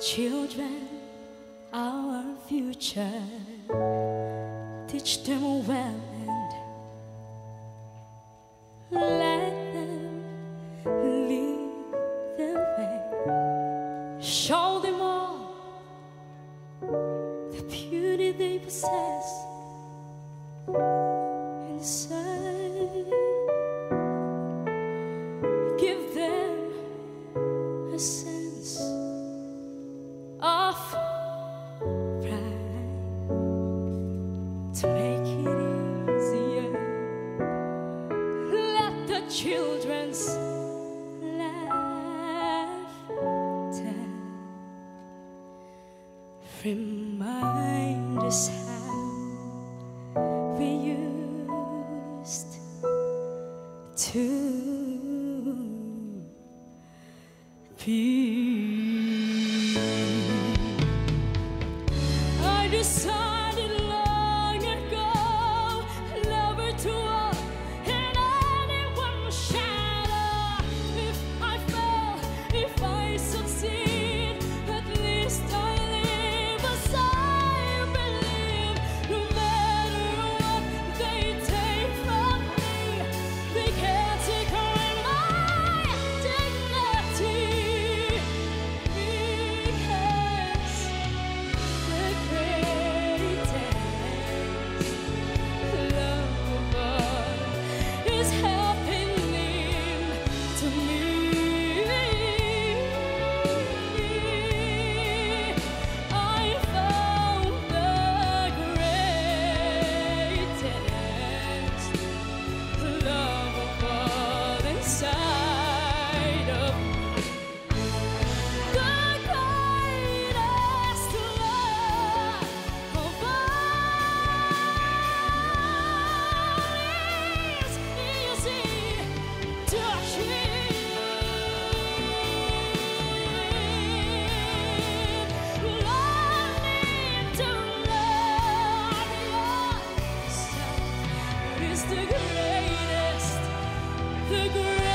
Children, our future. Teach them well and let them lead the way. Show them all the beauty they possess. And so children's laughter. Remind us how we used to be. I decide. is the greatest, the greatest.